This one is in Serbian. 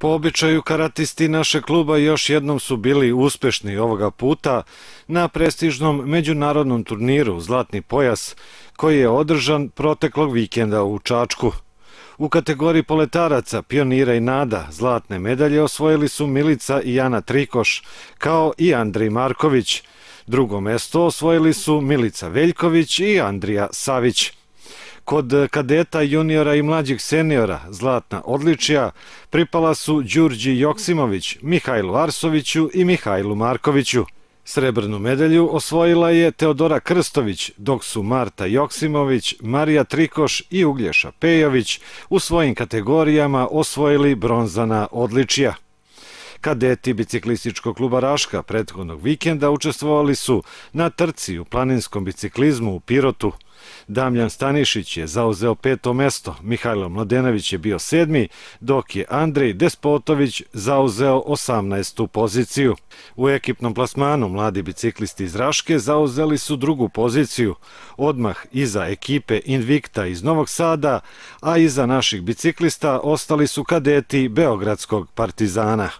Po običaju karatisti naše kluba još jednom su bili uspešni ovoga puta na prestižnom međunarodnom turniru Zlatni pojas koji je održan proteklog vikenda u Čačku. U kategoriji poletaraca, pionira i nada, zlatne medalje osvojili su Milica i Jana Trikoš, kao i Andrej Marković. Drugo mesto osvojili su Milica Veljković i Andrija Savić. Kod kadeta, juniora i mlađih seniora zlatna odličija pripala su Đurđi Joksimović, Mihajlu Arsoviću i Mihajlu Markoviću. Srebrnu medalju osvojila je Teodora Krstović, dok su Marta Joksimović, Marija Trikoš i Uglješa Pejović u svojim kategorijama osvojili bronzana odličija. Kadeti biciklističkog kluba Raška prethodnog vikenda učestvovali su na trci u planinskom biciklizmu u Pirotu. Damljan Stanišić je zauzeo peto mesto, Mihajlo Mladenović je bio sedmi, dok je Andrej Despotović zauzeo 18. poziciju. U ekipnom plasmanu mladi biciklisti iz Raške zauzeli su drugu poziciju, odmah iza ekipe Invicta iz Novog Sada, a iza naših biciklista ostali su kadeti Beogradskog partizana.